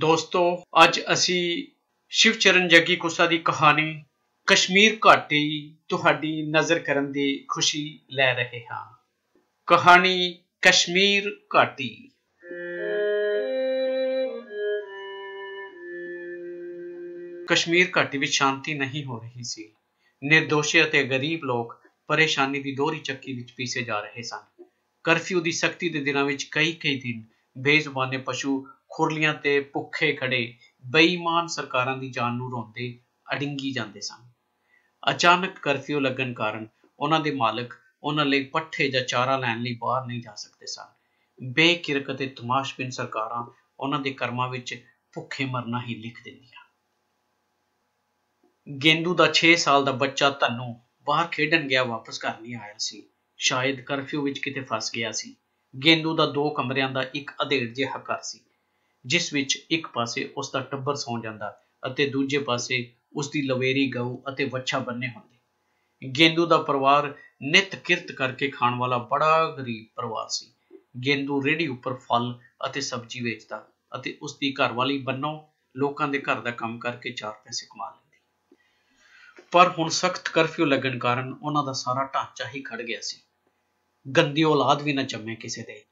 ਦੋਸਤੋ, ਅੱਜ ਅਸੀਂ ਸ਼ਿਵ ਚਰਨ ਜੱਗੀ ਕੁਸਾ ਦੀ ਕਹਾਣੀ ਕਸ਼ਮੀਰ ਘਾਟੀ ਤੁਹਾਡੀ ਨਜ਼ਰ ਕਰਨ ਦੀ ਖੁਸ਼ੀ ਲੈ ਰਹੇ ਹਾਂ। ਕਹਾਣੀ ਕਸ਼ਮੀਰ ਘਾਟੀ। ਕਸ਼ਮੀਰ ਘਾਟੀ ਵਿੱਚ ਸ਼ਾਂਤੀ ਨਹੀਂ ਹੋ ਰਹੀ ਸੀ। ਨਿਰਦੋਸ਼ੀ ਅਤੇ ਗਰੀਬ ਲੋਕ ਪਰੇਸ਼ਾਨੀ ਦੀ ਦੋਹਰੀ ਚੱਕੀ ਵਿੱਚ ਪੀਸੇ ਜਾ ਰਹੇ ਸਨ। ਕਰਫਿਊ ਦੀ ਸਖਤੀ ਦੇ ਦਿਨਾਂ ਵਿੱਚ ਕਈ ਕਈ ਦਿਨ ਬੇਜ਼ੁਬਾਨੇ ਪਸ਼ੂ ਖੁਰਲੀਆਂ ਤੇ ਭੁੱਖੇ ਖੜੇ ਬੇਈਮਾਨ ਸਰਕਾਰਾਂ ਦੀ ਜਾਨ ਨੂੰ ਰੋਂਦੇ ਅਡਿੰਗੀ ਜਾਂਦੇ ਸਨ। ਅਚਾਨਕ ਕਰਫਿਊ ਲੱਗਣ ਕਾਰਨ ਉਹਨਾਂ ਦੇ ਮਾਲਕ ਉਹਨਾਂ ਲਈ ਪੱਠੇ ਜਾਂ ਚਾਰਾ ਲੈਣ ਲਈ ਬਾਹਰ ਨਹੀਂ ਜਾ ਸਕਦੇ ਸਨ। ਬੇਕਿਰਕ ਅਤੇ ਤਮਾਸ਼ਬਿਨ ਸਰਕਾਰਾਂ ਉਹਨਾਂ ਦੇ ਕਰਮਾਂ ਵਿੱਚ ਭੁੱਖੇ ਮਰਨਾ ਹੀ ਲਿਖ ਦਿੰਦੀਆਂ। ਗੇਂਦੂ ਦਾ 6 ਸਾਲ ਦਾ ਬੱਚਾ ਧੰਨੂ ਬਾਹਰ ਖੇਡਣ ਗਿਆ, ਵਾਪਸ ਘਰ ਨਹੀਂ ਆਇਆ ਸੀ। ਸ਼ਾਇਦ ਕਰਫਿਊ ਵਿੱਚ ਕਿਤੇ ਫਸ ਗਿਆ ਸੀ। ਗੇਂਦੂ ਦਾ ਦੋ ਕਮਰਿਆਂ ਦਾ ਇੱਕ ਅਧੇੜ ਜਿਹਾ ਘਰ ਸੀ। ਜਿਸ ਵਿੱਚ ਇੱਕ ਪਾਸੇ ਉਸ ਦਾ ਟੱਬਰ ਸੌਂ ਜਾਂਦਾ ਅਤੇ ਦੂਜੇ ਪਾਸੇ ਉਸ ਦੀ ਲਵੇਰੀ, ਗਊ ਅਤੇ ਵੱਛਾ ਬੰਨੇ ਹੁੰਦੇ। ਗੇਂਦੂ ਦਾ ਪਰਿਵਾਰ ਨਿਤ ਕਿਰਤ ਕਰਕੇ ਖਾਣ ਵਾਲਾ ਬੜਾ ਗਰੀਬ ਪਰਿਵਾਰ ਸੀ। ਗੇਂਦੂ ਰੇੜੀ ਉੱਪਰ ਫਲ ਅਤੇ ਸਬਜ਼ੀ ਵੇਚਦਾ ਅਤੇ ਉਸ ਦੀ ਘਰਵਾਲੀ ਬੰਨੋ ਲੋਕਾਂ ਦੇ ਘਰ ਦਾ ਕੰਮ ਕਰਕੇ ਚਾਰ ਪੈਸੇ ਕਮਾ ਲੈਂਦੀ। ਪਰ ਹੁਣ ਸਖਤ ਕਰਫਿਊ ਲੱਗਣ ਕਾਰਨ ਉਹਨਾਂ ਦਾ ਸਾਰਾ ਢਾਂਚਾ ਹੀ ਖੜ ਗਿਆ ਸੀ। ਗੰਦੀ ਔਲਾਦ ਵੀ ਨਾ ਜੰਮੇ ਕਿਸੇ ਦੇ।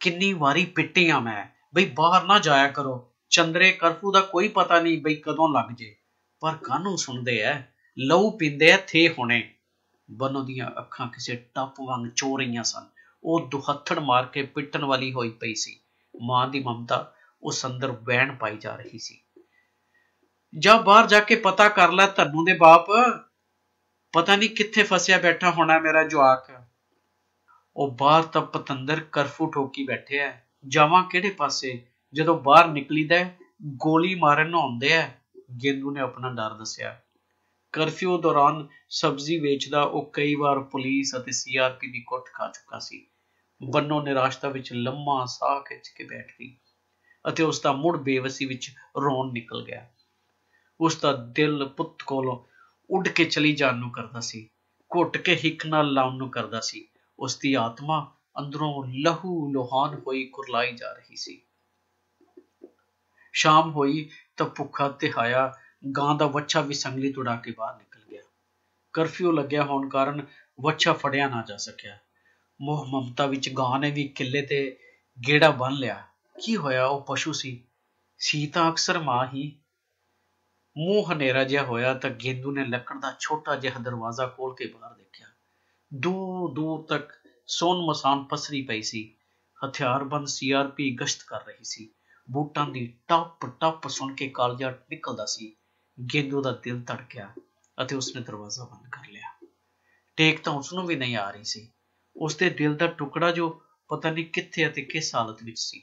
ਕਿੰਨੀ ਵਾਰੀ ਪਿੱਟੀਆਂ ਮੈਂ। ਬਈ ਬਾਹਰ ਨਾ ਜਾਇਆ ਕਰੋ। ਚੰਦਰੇ ਕਰਫੂ ਦਾ ਕੋਈ ਪਤਾ ਨਹੀਂ ਬਈ ਕਦੋਂ ਲੱਗ ਜੇ। ਪਰ ਕਾਹਨੂੰ ਸੁਣਦੇ ਐ? ਲਹੂ ਪੀਂਦੇ ਐ ਥੇ ਹੁਣੇ। ਬਨੋ ਦੀਆਂ ਅੱਖਾਂ ਕਿਸੇ ਟੱਪ ਵਾਂਗ ਚੋ ਰਹੀਆਂ ਸਨ। ਉਹ ਦੁਹੱਥੜ ਮਾਰ ਕੇ ਪਿੱਟਣ ਵਾਲੀ ਹੋਈ ਪਈ ਸੀ। ਮਾਂ ਦੀ ਮਮਤਾ ਉਸ ਅੰਦਰ ਵਹਿਣ ਪਾਈ ਜਾ ਰਹੀ ਸੀ। ਜਾ ਬਾਹਰ ਜਾ ਕੇ ਪਤਾ ਕਰ ਲੈ ਧੰਨੂ ਦੇ ਬਾਪ। ਪਤਾ ਨਹੀਂ ਕਿੱਥੇ ਫਸਿਆ ਬੈਠਾ ਹੋਣਾ ਮੇਰਾ ਜਵਾਕ। ਉਹ ਬਾਹਰ ਤਾਂ ਪਤੰਦਰ ਕਰਫੂ ਠੋਕੀ ਬੈਠੇ ਹੈ ਜਾਵਾਂ ਕਿਹੜੇ ਪਾਸੇ? ਜਦੋਂ ਬਾਹਰ ਨਿਕਲੀਦਾ ਗੋਲੀ ਮਾਰਨ ਨੂੰ ਆਉਂਦੇ ਐ ਗੇਂਦੂ ਨੇ ਆਪਣਾ ਡਰ ਦੱਸਿਆ। ਕਰਫਿਊ ਦੌਰਾਨ ਸਬਜ਼ੀ ਵੇਚਦਾ ਉਹ ਕਈ ਵਾਰ ਪੁਲਿਸ ਅਤੇ ਸੀਆਰਪੀ ਦੀ ਕੁੱਟ ਖਾ ਚੁੱਕਾ ਸੀ। ਬੰਨੋ ਨਿਰਾਸ਼ਤਾ ਵਿੱਚ ਲੰਮਾ ਸਾਹ ਖਿੱਚ ਕੇ ਬੈਠ ਗਈ ਅਤੇ ਉਸ ਦਾ ਮੁੜ ਬੇਵਸੀ ਵਿੱਚ ਰੋਣ ਨਿਕਲ ਗਿਆ। ਉਸ ਦਾ ਦਿਲ ਪੁੱਤ ਕੋਲੋਂ ਉੱਡ ਕੇ ਚਲੀ ਜਾਣ ਨੂੰ ਕਰਦਾ ਸੀ। ਘੁੱਟ ਕੇ ਹਿੱਕ ਨਾਲ ਲਾਉਣ ਨੂੰ ਕਰਦਾ ਸੀ। ਉਸ ਦੀ ਆਤਮਾ ਅੰਦਰੋਂ ਲਹੂ ਲੋਹਾਨ ਹੋਈ ਕੁਰਲਾਈ ਜਾ ਰਹੀ ਸੀ। ਸ਼ਾਮ ਹੋਈ ਤਾਂ ਭੁੱਖਾ ਤਿਹਾਇਆ ਗਾਂ ਦਾ ਵੱਛਾ ਵੀ ਸੰਗਲੀ ਤੁੜਾ ਕੇ ਬਾਹਰ ਨਿਕਲ ਗਿਆ। ਕਰਫਿਊ ਲੱਗਿਆ ਹੋਣ ਕਾਰਨ ਵੱਛਾ ਫੜਿਆ ਨਾ ਜਾ ਸਕਿਆ। ਮੋਹ ਮਮਤਾ ਵਿੱਚ ਗਾਂ ਨੇ ਵੀ ਕਿੱਲੇ ਤੇ ਗੇੜਾ ਬੰਨ ਲਿਆ। ਕੀ ਹੋਇਆ? ਉਹ ਪਸ਼ੂ ਸੀ। ਸੀ ਤਾਂ ਅਕਸਰ ਮਾਂ ਹੀ। ਮੂੰਹ ਹਨੇਰਾ ਜਿਹਾ ਹੋਇਆ ਤਾਂ ਗੇਂਦੂ ਨੇ ਲੱਕੜ ਦਾ ਛੋਟਾ ਜਿਹਾ ਦਰਵਾਜ਼ਾ ਖੋਲ ਕੇ ਬਾਹਰ ਦੇਖਿਆ। ਦੂਰ ਦੂਰ ਤੱਕ ਸੋਨ ਮਸਾਨ ਪਸਰੀ ਪਈ ਸੀ। ਹਥਿਆਰਬੰਦ ਸੀਆਰਪੀ ਗਸ਼ਤ ਕਰ ਰਹੀ ਸੀ। ਬੂਟਾਂ ਦੀ ਟੱਪ ਟੱਪ ਸੁਣ ਕੇ ਕਾਲਜਾ ਨਿਕਲਦਾ ਸੀ। ਗੇਂਦੂ ਦਾ ਦਿਲ ਧੜਕਿਆ ਅਤੇ ਉਸਨੇ ਦਰਵਾਜ਼ਾ ਬੰਦ ਕਰ ਲਿਆ। ਟੇਕ ਤਾਂ ਉਸ ਨੂੰ ਵੀ ਨਹੀਂ ਆ ਰਹੀ ਸੀ। ਉਸਦੇ ਦਿਲ ਦਾ ਟੁਕੜਾ ਜੋ ਪਤਾ ਨਹੀਂ ਕਿੱਥੇ ਅਤੇ ਕਿਸ ਹਾਲਤ ਵਿੱਚ ਸੀ।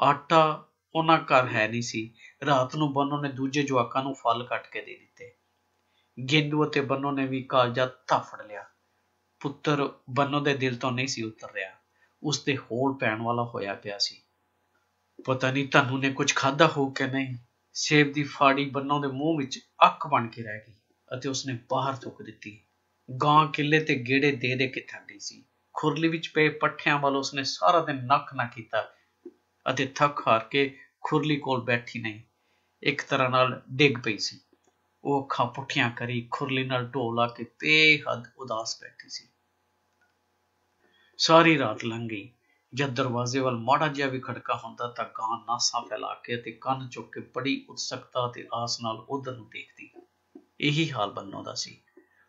ਆਟਾ ਉਹਨਾਂ ਘਰ ਹੈ ਨਹੀਂ ਸੀ। ਰਾਤ ਨੂੰ ਬੰਨੋ ਨੇ ਦੂਜੇ ਜਵਾਕਾਂ ਨੂੰ ਫਲ ਕੱਟ ਕੇ ਦੇ ਦਿੱਤੇ। ਗੇਂਦੂ ਅਤੇ ਬੰਨੋ ਨੇ ਵੀ ਕਾਲਜਾ ਧਾਫੜ ਲਿਆ। ਪੁੱਤਰ ਬੰਨੋ ਦੇ ਦਿਲ ਤੋਂ ਨਹੀਂ ਸੀ ਉਤਰ ਰਿਹਾ। ਉਸ ਤੇ ਹੋਲ ਪੈਣ ਵਾਲਾ ਹੋਇਆ ਪਿਆ ਸੀ। ਪਤਾ ਨਹੀਂ ਤੁਹਾਨੂੰ ਨੇ ਕੁਝ ਖਾਦਾ ਹੋ ਕਿ ਨਹੀਂ। ਸੇਬ ਦੀ ਫਾੜੀ ਬੰਨੋ ਦੇ ਮੂੰਹ ਵਿੱਚ ਅੱਖ ਬਣ ਕੇ ਰਹਿ ਗਈ ਅਤੇ ਉਸਨੇ ਬਾਹਰ ਥੁੱਕ ਦਿੱਤੀ। ਗਾਂ ਕਿੱਲੇ ਤੇ ਗੇੜੇ ਦੇ ਦੇ ਕੇ ਥੱਕ ਗਈ ਸੀ। ਖੁਰਲੀ ਵਿੱਚ ਪਏ ਪੱਠਿਆਂ ਵੱਲ ਉਸਨੇ ਸਾਰਾ ਦਿਨ ਨੱਕ ਨਾ ਕੀਤਾ ਅਤੇ ਥੱਕ ਹਾਰ ਕੇ ਖੁਰਲੀ ਕੋਲ ਬੈਠੀ ਨਹੀਂ। ਇੱਕ ਤਰ੍ਹਾਂ ਨਾਲ ਡਿੱਗ ਪਈ ਸੀ। ਉਹ ਅੱਖਾਂ ਪੁੱਠੀਆਂ ਕਰੀ, ਖੁਰਲੀ ਨਾਲ ਢੋਲਾ ਕੇ ਬੇਹੱਦ ਉਦਾਸ ਬੈਠੀ ਸੀ। ਸਾਰੀ ਰਾਤ ਲੰਘ ਗਈ। ਜਦ ਦਰਵਾਜ਼ੇ ਵੱਲ ਮਾੜਾ ਜਿਹਾ ਵੀ ਖੜਕਾ ਹੁੰਦਾ ਤਾਂ ਗਾਂ ਨਾਸਾਂ ਫੈਲਾ ਕੇ ਤੇ ਕੰਨ ਚੁੱਕ ਕੇ ਬੜੀ ਉਤਸਕਤਾ ਤੇ ਆਸ ਨਾਲ ਉਧਰ ਨੂੰ ਦੇਖਦੀ। ਇਹੀ ਹਾਲ ਬੰਨੋ ਦਾ ਸੀ।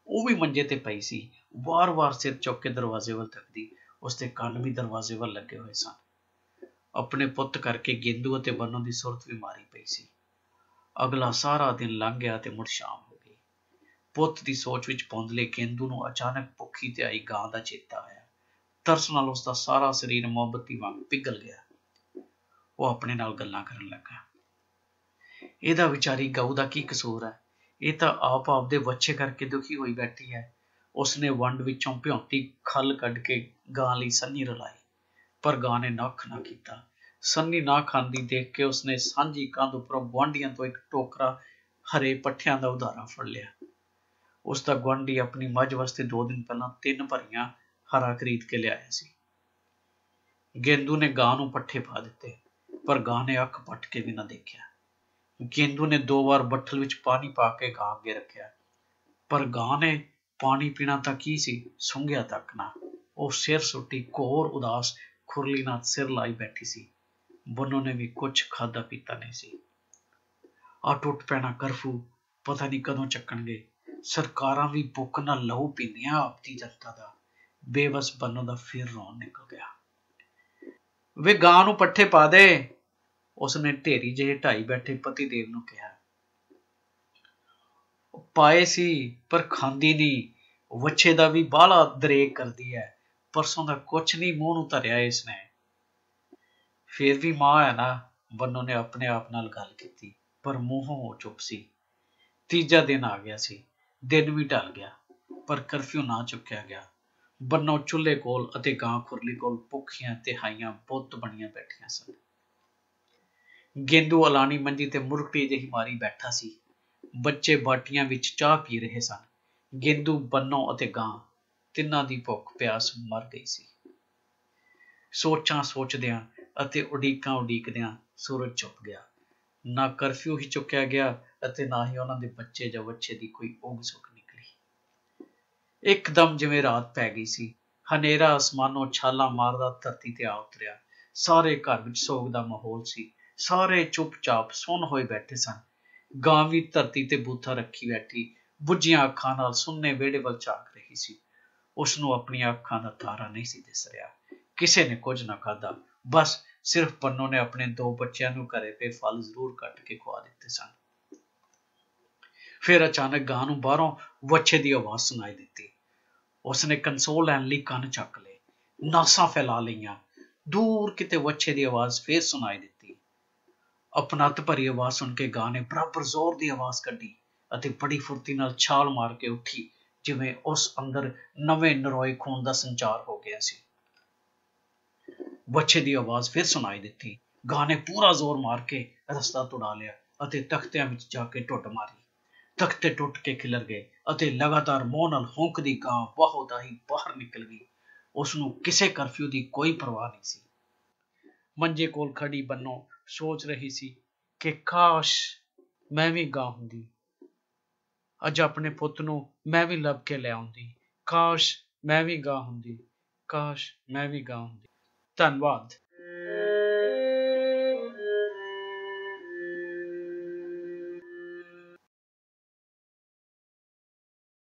ਉਹ ਵੀ ਮੰਜੇ ਤੇ ਪਈ ਸੀ। ਵਾਰ-ਵਾਰ ਸਿਰ ਚੁੱਕ ਕੇ ਦਰਵਾਜ਼ੇ ਵੱਲ ਤੱਕਦੀ। ਉਸਦੇ ਕੰਨ ਵੀ ਦਰਵਾਜ਼ੇ ਵੱਲ ਲੱਗੇ ਹੋਏ ਸਨ। ਆਪਣੇ ਪੁੱਤ ਕਰਕੇ ਗੇਂਦੂ ਅਤੇ ਬੰਨੋ ਦੀ ਸੁਰਤ ਵੀ ਮਾਰੀ ਪਈ ਸੀ। ਅਗਲਾ ਸਾਰਾ ਦਿਨ ਲੰਘ ਗਿਆ ਤੇ ਮੁੜ ਸ਼ਾਮ ਹੋ ਗਈ। ਪੁੱਤ ਦੀ ਸੋਚ ਵਿੱਚ ਪੌਂਦਲੇ ਗੇਂਦੂ ਨੂੰ ਅਚਾਨਕ ਭੁੱਖੀ ਤੇ ਆਈ ਗਾਂ ਦਾ ਚੇਤਾ ਆਇਆ। ਤਰਸ ਨਾਲ ਉਸ ਦਾ ਸਾਰਾ ਸਰੀਰ ਮੁਹੱਬਤੀ ਵਾਂਗ ਪਿਘਲ ਗਿਆ। ਉਹ ਆਪਣੇ ਨਾਲ ਗੱਲਾਂ ਕਰਨ ਲੱਗਾ। ਇਹਦਾ ਵਿਚਾਰੀ ਗਊ ਦਾ ਕੀ ਕਸੂਰ ਹੈ? ਇਹ ਤਾਂ ਆਪ ਆਪ ਦੇ ਵੱਛੇ ਕਰਕੇ ਦੁਖੀ ਹੋਈ ਬੈਠੀ ਹੈ। ਉਸਨੇ ਵੰਡ ਵਿੱਚੋਂ ਭਿਉਂਤੀ ਖਲ ਕੱਢ ਕੇ ਗਾਂ ਲਈ ਸੰਨੀ ਰਲਾਈ, ਪਰ ਗਾਂ ਨੇ ਨੱਖ ਨਾ ਕੀਤਾ। ਸੰਨੀ ਨਾ ਖਾਂਦੀ ਦੇਖ ਕੇ ਉਸਨੇ ਸਾਂਝੀ ਕੰਧ ਉੱਪਰੋਂ ਗੁਆਂਢੀਆਂ ਤੋਂ ਇੱਕ ਟੋਕਰਾ ਹਰੇ ਪੱਠਿਆਂ ਦਾ ਉਧਾਰਾ ਫੜ ਲਿਆ। ਉਸ ਦਾ ਗੁਆਂਢੀ ਆਪਣੀ ਮੱਝ ਵਾਸਤੇ ਦੋ ਦਿਨ ਪਹਿਲਾਂ ਤਿੰਨ ਭਰੀਆਂ ਹਰਾ ਖਰੀਦ ਕੇ ਲਿਆਇਆ ਸੀ। ਗੇਂਦੂ ਨੇ ਗਾਂ ਨੂੰ ਪੱਠੇ ਪਾ ਦਿੱਤੇ, ਪਰ ਗਾਂ ਨੇ ਅੱਖ ਪੱਟ ਕੇ ਵੀ ਨਾ ਦੇਖਿਆ। ਗੇਂਦੂ ਨੇ ਦੋ ਵਾਰ ਬੱਠਲ ਵਿੱਚ ਪਾਣੀ ਪਾ ਕੇ ਗਾਂ ਅੱਗੇ ਰੱਖਿਆ, ਪਰ ਗਾਂ ਨੇ ਪਾਣੀ ਪੀਣਾ ਤਾਂ ਕੀ ਸੀ, ਸੁੰਘਿਆ ਤੱਕ ਨਾ। ਉਹ ਸਿਰ ਸੁੱਟੀ ਘੋਰ ਉਦਾਸ ਖੁਰਲੀ ਨਾਲ ਸਿਰ ਲਾਈ ਬੈਠੀ ਸੀ। ਬੰਨੋ ਨੇ ਵੀ ਕੁਝ ਖਾਦਾ ਪੀਤਾ ਨਹੀਂ ਸੀ। ਆ ਟੁੱਟ ਪੈਣਾ ਕਰਫੂ ਪਤਾ ਨਹੀਂ ਕਦੋਂ ਚੱਕਣਗੇ। ਸਰਕਾਰਾਂ ਵੀ ਭੁੱਖ ਨਾਲ ਲਹੂ ਪੀਂਦੀਆਂ ਆਪਦੀ ਜਨਤਾ ਦਾ। ਬੇਵਸ ਬੰਨੋ ਦਾ ਫਿਰ ਰੌਣ ਨਿਕਲ ਗਿਆ। ਵੇ ਗਾਂ ਨੂੰ ਪੱਠੇ ਪਾ ਦੇ। ਉਸਨੇ ਢੇਰੀ ਜਿਹੇ ਢਾਈ ਬੈਠੇ ਪਤੀ ਦੇਵ ਨੂੰ ਕਿਹਾ। ਪਾਏ ਸੀ, ਪਰ ਖਾਂਦੀ ਨਹੀਂ। ਵੱਛੇ ਦਾ ਵੀ ਬਾਹਲਾ ਦਰੇਕ ਕਰਦੀ ਹੈ। ਪਰਸੋਂ ਦਾ ਕੁਛ ਨਹੀਂ, ਮੂੰਹ ਨੂੰ ਧਰਿਆ ਇਸਨੇ ਫੇਰ ਵੀ ਮਾਂ ਹੈ ਨਾ, ਬੰਨੋ ਨੇ ਆਪਣੇ ਆਪ ਨਾਲ ਗੱਲ ਕੀਤੀ, ਪਰ ਮੂੰਹੋਂ ਚੁੱਪ ਸੀ। ਤੀਜਾ ਦਿਨ ਆ ਗਿਆ ਸੀ, ਦਿਨ ਵੀ ਢਲ ਗਿਆ, ਪਰ ਕਰਫਿਊ ਨਾ ਚੁੱਕਿਆ ਗਿਆ। ਬੰਨੋ ਚੁੱਲ੍ਹੇ ਕੋਲ ਅਤੇ ਗਾਂ ਖੁਰਲੀ ਕੋਲ ਭੁੱਖੀਆਂ ਤੇ ਹਾਈਆਂ ਬੁੱਤ ਬਣੀਆਂ ਬੈਠੀਆਂ ਸਨ। ਗੇਂਦੂ ਅਲਾਣੀ ਮੰਜੀ ਤੇ ਮੁਰਕੜੀ ਜਿਹੀ ਮਾਰੀ ਬੈਠਾ ਸੀ। ਬੱਚੇ ਬਾਟੀਆਂ ਵਿੱਚ ਚਾਹ ਪੀ ਰਹੇ ਸਨ। ਗੇਂਦੂ, ਬੰਨੋ ਅਤੇ ਗਾਂ ਤਿੰਨਾਂ ਦੀ ਭੁੱਖ ਪਿਆਸ ਮਰ ਗਈ ਸੀ। ਸੋਚਾਂ ਸੋਚਦਿਆਂ ਅਤੇ ਉਡੀਕਾਂ ਉਡੀਕਦਿਆਂ ਸੂਰਜ ਚੁੱਪ ਗਿਆ। ਨਾ ਕਰਫਿਊ ਹੀ ਚੁੱਕਿਆ ਗਿਆ ਅਤੇ ਨਾ ਹੀ ਉਹਨਾਂ ਦੇ ਬੱਚੇ ਜਾਂ ਬੱਚੇ ਦੀ ਕੋਈ ਉਗ ਸੁੱਕ ਨਿਕਲੀ। ਇੱਕਦਮ ਜਿਵੇਂ ਰਾਤ ਪੈ ਗਈ ਸੀ, ਹਨੇਰਾ ਅਸਮਾਨੋਂ ਛਾਲਾਂ ਮਾਰਦਾ ਧਰਤੀ ਤੇ ਆ ਉਤਰਿਆ। ਸਾਰੇ ਘਰ ਵਿੱਚ ਸੋਗ ਦਾ ਮਾਹੌਲ ਸੀ। ਸਾਰੇ ਚੁੱਪਚਾਪ ਸੁਣ ਹੋਏ ਬੈਠੇ ਸਨ। ਗਾਂ ਵੀ ਧਰਤੀ ਤੇ ਬੂਥਾ ਰੱਖੀ ਬੈਠੀ, ਬੁੱਝੀਆਂ ਅੱਖਾਂ ਨਾਲ ਸੁੰਨੇ ਵਿਹੜੇ ਵੱਲ ਝਾਕ ਰਹੀ ਸੀ। ਉਸ ਨੂੰ ਆਪਣੀਆਂ ਅੱਖਾਂ ਦਾ ਤਾਰਾ ਨਹੀਂ ਸੀ ਦਿਸ ਰਿਹਾ। ਕਿਸੇ ਨੇ ਕੁਝ ਨਾ ਖਾਦਾ ਬਸ ਸਿਰਫ ਪੰਨੋ ਨੇ ਆਪਣੇ ਦੋ ਬੱਚਿਆਂ ਨੂੰ ਘਰੇ ਪੇ ਫਲ ਜ਼ਰੂਰ ਕੱਟ ਕੇ ਖਵਾ ਦਿੱਤੇ ਸਨ। ਫਿਰ ਅਚਾਨਕ ਗਾਂ ਨੂੰ ਬਾਹਰੋਂ ਵੱਛੇ ਦੀ ਆਵਾਜ਼ ਸੁਣਾਈ ਦਿੱਤੀ। ਉਸਨੇ ਕੰਸੋਲ ਲੈਣ ਲਈ ਕੰਨ ਚੱਕ ਲਏ, ਨਾਸਾਂ ਫੈਲਾ ਲਈਆਂ, ਦੂਰ ਕਿਤੇ ਵੱਛੇ ਦੀ ਆਵਾਜ਼ ਫੇਰ ਸੁਣਾਈ ਦਿੱਤੀ। ਅਪਨਤ ਭਰੀ ਆਵਾਜ਼ ਸੁਣ ਕੇ ਗਾਂ ਨੇ ਬਰਾਬਰ ਜ਼ੋਰ ਦੀ ਆਵਾਜ਼ ਕੱਢੀ ਅਤੇ ਬੜੀ ਫੁਰਤੀ ਨਾਲ ਛਾਲ ਮਾਰ ਕੇ ਉੱਠੀ, ਜਿਵੇਂ ਉਸ ਅੰਦਰ ਨਵੇਂ ਨਰੋਏ ਖੂਨ ਦਾ ਸੰਚਾਰ ਹੋ ਗਿਆ ਸੀ। ਬੱਚੇ ਦੀ ਆਵਾਜ਼ ਫਿਰ ਸੁਣਾਈ ਦਿੱਤੀ। ਗਾਂ ਨੇ ਪੂਰਾ ਜ਼ੋਰ ਮਾਰ ਕੇ ਰਸਤਾ ਤੁੜਾ ਲਿਆ ਅਤੇ ਤਖਤਿਆਂ ਵਿੱਚ ਜਾ ਕੇ ਟੁੱਟ ਮਾਰੀ। ਤਖਤੇ ਟੁੱਟ ਕੇ ਖਿਲਰ ਗਏ ਅਤੇ ਲਗਾਤਾਰ ਮੋਹ ਨਾਲ ਹੌਂਕਦੀ ਗਾਂ ਬਹੁਤ ਹੀ ਬਾਹਰ ਨਿਕਲ ਗਈ। ਉਸ ਨੂੰ ਕਿਸੇ ਕਰਫਿਊ ਦੀ ਕੋਈ ਪਰਵਾਹ ਨਹੀਂ ਸੀ। ਮੰਜੇ ਕੋਲ ਖੜੀ ਬੰਨੋ ਸੋਚ ਰਹੀ ਸੀ ਕਿ ਕਾਸ਼ ਮੈਂ ਵੀ ਗਾਂ ਹੁੰਦੀ। ਅੱਜ ਆਪਣੇ ਪੁੱਤ ਨੂੰ ਮੈਂ ਵੀ ਲੱਭ ਕੇ ਲੈ ਆਉਂਦੀ। ਕਾਸ਼ ਮੈਂ ਵੀ ਗਾਂ ਹੁੰਦੀ। ਕਾਸ਼ ਮੈਂ ਵੀ ਗਾਂ ਹੁੰਦੀ। Dann what?